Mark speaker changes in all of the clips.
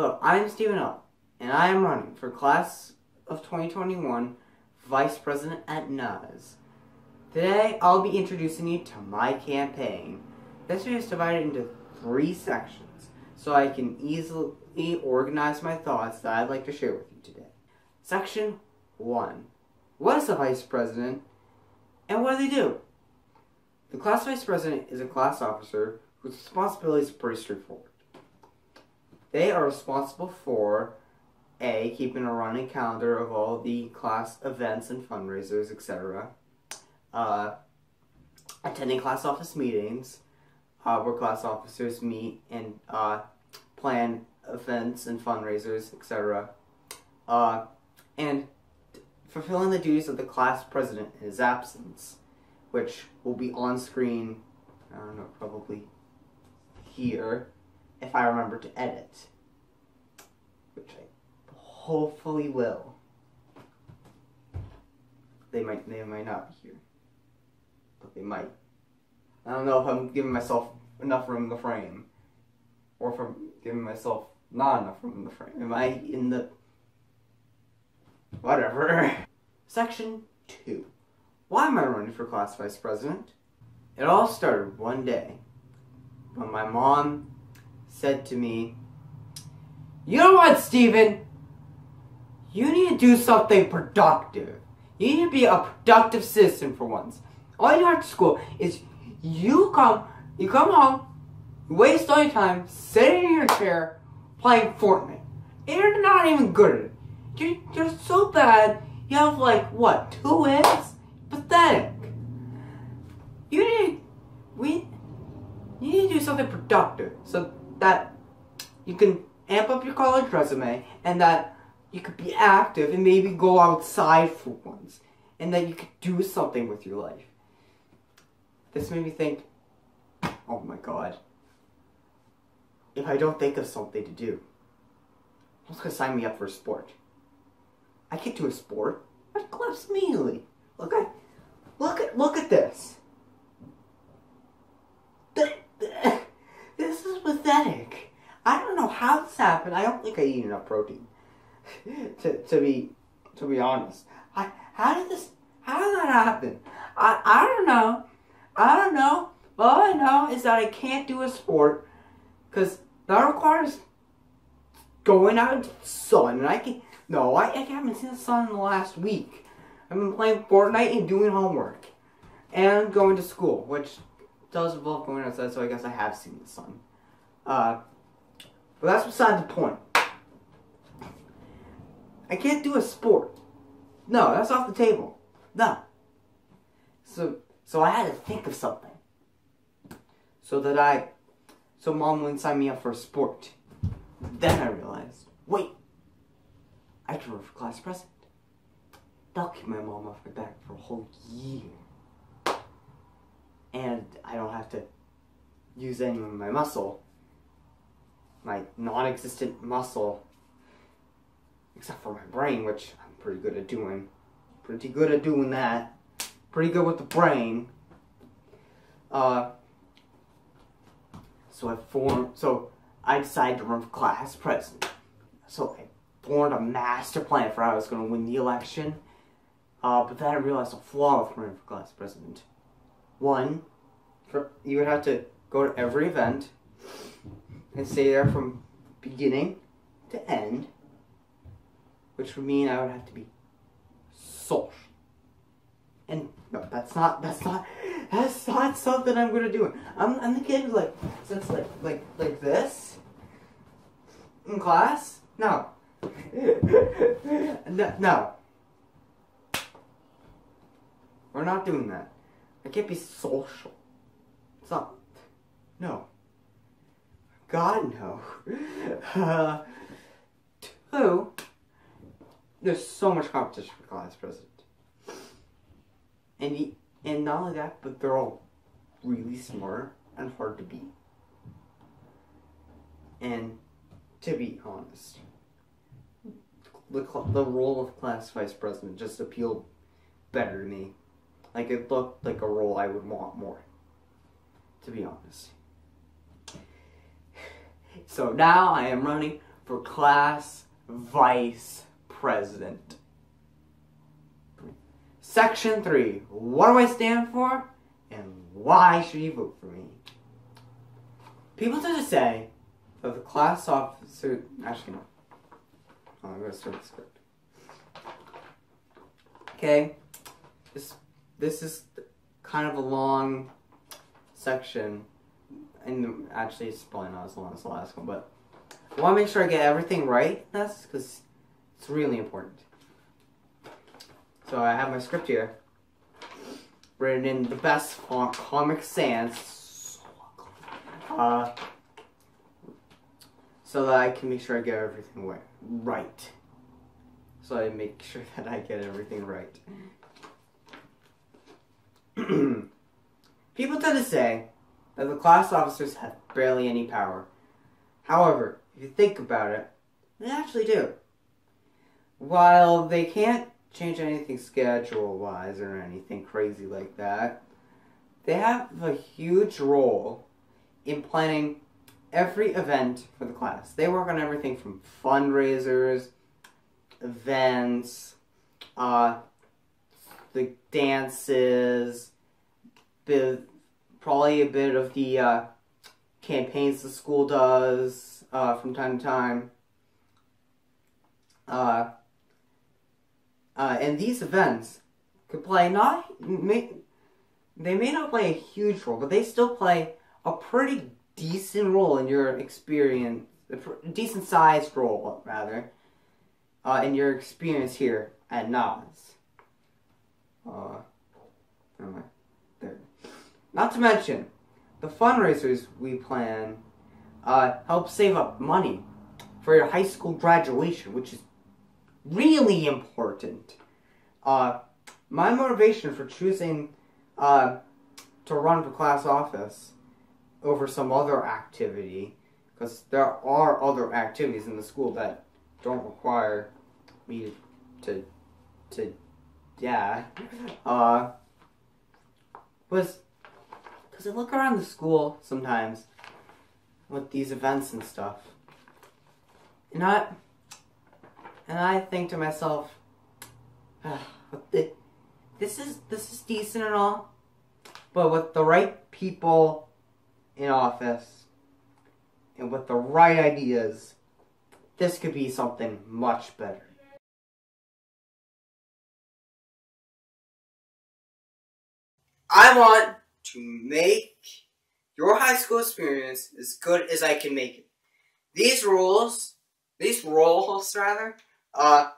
Speaker 1: Hello, I'm Stephen Up, and I am running for class of 2021 Vice President at NAS. Today, I'll be introducing you to my campaign. This video is divided into three sections, so I can easily organize my thoughts that I'd like to share with you today. Section 1. What is a Vice President, and what do they do? The class Vice President is a class officer whose responsibilities are pretty straightforward. They are responsible for A. Keeping a running calendar of all the class events and fundraisers, etc. Uh, attending class office meetings, uh, where class officers meet and uh, plan events and fundraisers, etc. Uh, and fulfilling the duties of the class president in his absence, which will be on screen, I don't know, probably here if I remember to edit, which I hopefully will. They might, they might not be here, but they might. I don't know if I'm giving myself enough room in the frame, or if I'm giving myself not enough room in the frame. Am I in the whatever? Section two. Why am I running for class vice president? It all started one day when my mom said to me, You know what, Stephen? You need to do something productive. You need to be a productive citizen for once. All you have to school is you come, you come home, you waste all your time sitting in your chair playing Fortnite. And you're not even good at it. You're, you're so bad, you have like, what, two wins? Pathetic. You need, we, you need to do something productive. So that you can amp up your college resume and that you could be active and maybe go outside for once and that you could do something with your life. This made me think, oh my god, if I don't think of something to do, who's gonna sign me up for a sport? I can't do a sport. I collapse immediately. Look at, look at, look at this. This is pathetic. I don't know how this happened. I don't think I eat enough protein. to, to be to be honest. I, how did this how did that happen? I, I don't know. I don't know. All I know is that I can't do a sport because that requires going out into the sun. And I can no, I, I haven't seen the sun in the last week. I've been playing Fortnite and doing homework. And going to school, which does involve going outside, so I guess I have seen the sun. Uh, but that's beside the point. I can't do a sport. No, that's off the table. No. So, so I had to think of something. So that I, so mom wouldn't sign me up for a sport. Then I realized, wait, I can run for class president. That'll keep my mom off my back for a whole year and I don't have to use any of my muscle, my non-existent muscle, except for my brain, which I'm pretty good at doing. Pretty good at doing that. Pretty good with the brain. Uh, so I formed, so I decided to run for class president. So I formed a master plan for how I was going to win the election. Uh, but then I realized a flaw with running for class president. One, for, you would have to go to every event and stay there from beginning to end, which would mean I would have to be social. And no, that's not that's not that's not something I'm gonna do. I'm I'm the kid like since like like like this in class. No, no, no. We're not doing that. I can't be social. It's not. No. God, no. Uh, two, there's so much competition for class president. And, he, and not only that, but they're all really smart and hard to beat. And to be honest, the, the role of class vice president just appealed better to me like it looked like a role I would want more, to be honest. So now I am running for class vice president. Section 3. What do I stand for? And why should you vote for me? People tend to say that the class officer. Actually, no. Oh, I'm going to start the script. Okay. This, this is kind of a long section. And actually, it's probably not as long as the last one, but I want to make sure I get everything right. That's because it's really important. So I have my script here, written in the best font, Comic Sans, uh, so that I can make sure I get everything right. So I make sure that I get everything right. People tend to say that the class officers have barely any power. However, if you think about it, they actually do. While they can't change anything schedule wise or anything crazy like that. They have a huge role in planning every event for the class. They work on everything from fundraisers, events, uh, the dances, bit, probably a bit of the uh, campaigns the school does uh, from time to time. Uh, uh, and these events could play not may, they may not play a huge role, but they still play a pretty decent role in your experience, a decent sized role rather, uh, in your experience here at Nas. Uh, there. Not to mention, the fundraisers we plan uh, help save up money for your high school graduation, which is really important. Uh, my motivation for choosing uh, to run for class office over some other activity, because there are other activities in the school that don't require me to, to, yeah, uh, was because I look around the school sometimes with these events and stuff, and I and I think to myself, this is this is decent and all, but with the right people in office and with the right ideas, this could be something much better. I want to make your high school experience as good as I can make it. These rules, these roles rather, uh,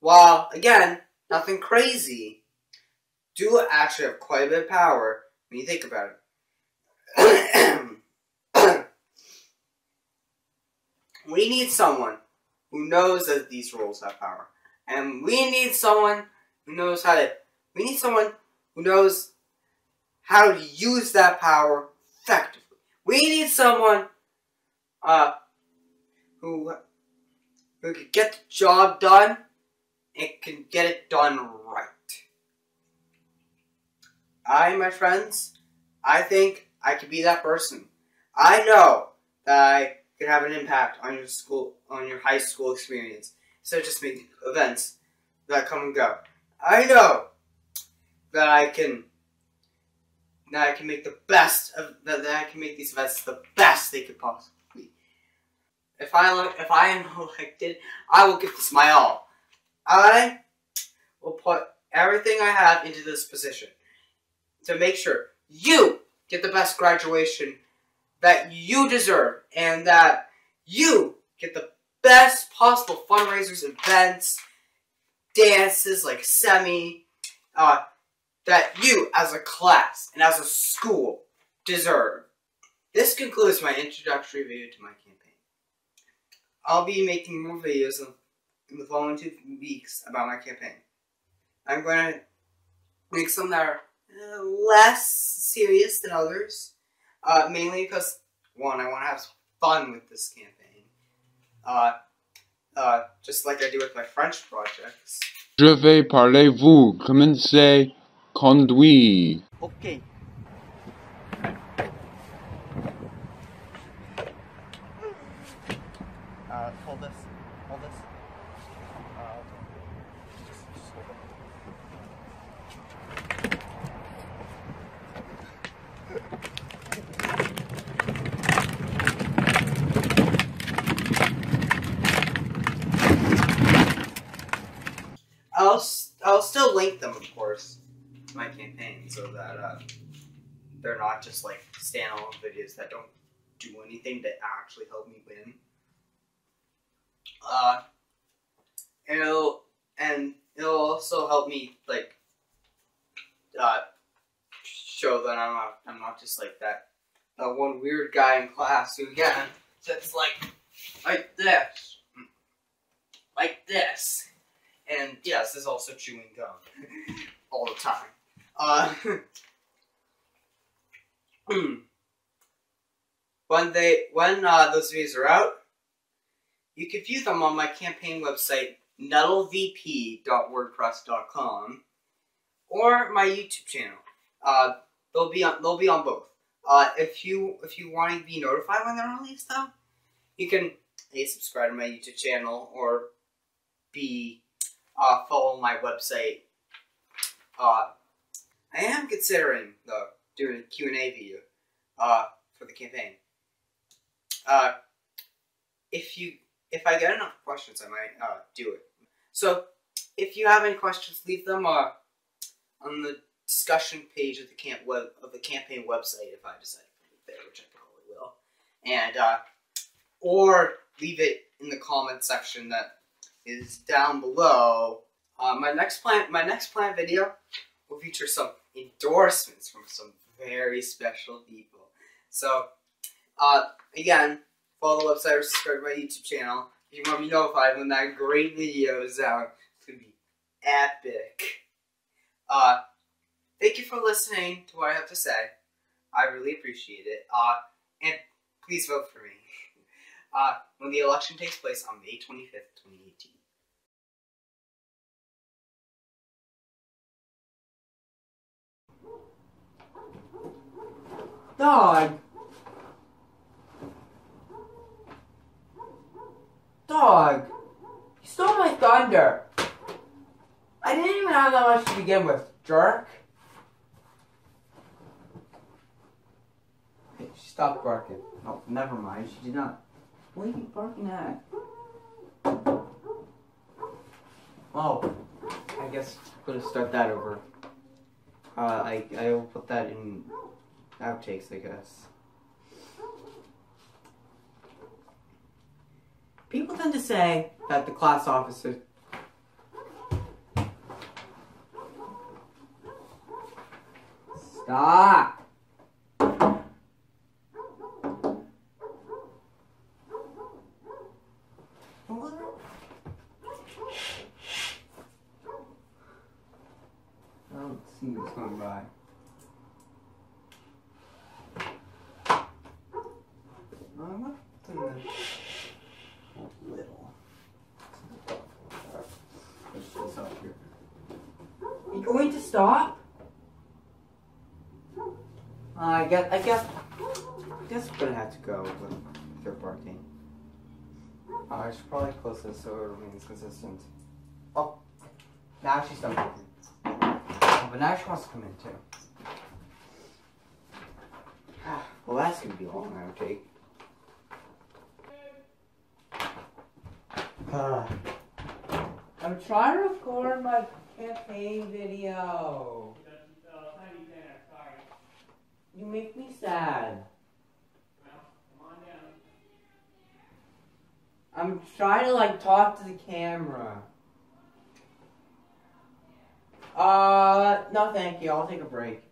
Speaker 1: while, again, nothing crazy, do actually have quite a bit of power when you think about it. we need someone who knows that these rules have power. And we need someone who knows how to, we need someone who knows how to use that power effectively. We need someone uh, who who can get the job done and can get it done right. I, my friends, I think I could be that person. I know that I could have an impact on your school, on your high school experience. So just make events that come and go. I know that I can that I can make the best of that, I can make these events the best they could possibly if I if I am elected, I will give this my all. I will put everything I have into this position to make sure you get the best graduation that you deserve and that you get the best possible fundraisers, events, dances like semi, uh, that you as a class and as a school deserve. This concludes my introductory video to my campaign. I'll be making more videos in the following two weeks about my campaign. I'm going to make some that are uh, less serious than others, uh, mainly because, one, I want to have fun with this campaign, uh, uh, just like I do with my French projects.
Speaker 2: Je vais parler vous, commencez, conduire.
Speaker 1: Okay. Uh, hold this. Hold this. Uh. I'll I'll still link them, of course, my campaign, so that uh, they're not just like standalone videos that don't do anything to actually help me win. Uh, and it'll and it'll also help me like uh, show that I'm not I'm not just like that that one weird guy in class who again sits like like this, like this. And yes, there's also chewing gum all the time. Uh, when they when uh, those videos are out, you can view them on my campaign website NuttallVP.wordpress.com or my YouTube channel. Uh, they'll be on they'll be on both. Uh, if you if you want to be notified when they're released, though, you can a subscribe to my YouTube channel or b uh, follow my website. Uh, I am considering though doing a Q and A video uh, for the campaign. Uh, if you if I get enough questions, I might uh, do it. So if you have any questions, leave them uh, on the discussion page of the camp web of the campaign website if I decide to it there, which I probably will, and uh, or leave it in the comment section that is down below. Uh, my next plan, my next plan video will feature some endorsements from some very special people. So, uh, again, follow the website or subscribe to my YouTube channel. If you want to be notified when that great video is out, it's gonna be epic. Uh, thank you for listening to what I have to say. I really appreciate it. Uh, and please vote for me. Uh, when the election takes place on May 25th, 2018. Dog! Dog! You stole my thunder! I didn't even have that much to begin with, jerk! She stopped barking. Oh, never mind, she did not. What are you barking at? Oh, I guess I'm gonna start that over. Uh, I I will put that in outtakes, I guess. People tend to say that the class officer. Stop! I don't see what's going by. Uh, what's in the little? Push this up here. You going to stop? Uh, I guess. I guess. I guess we're gonna have to go with your barking. Uh, I should probably close this so it remains consistent. Oh, now she's done barking. Oh, but now she wants to come in too. Well, that's gonna be long, a long outtake. Uh, I'm trying to record my campaign video. You make me sad. I'm trying to like talk to the camera. Uh, no, thank you. I'll take a break.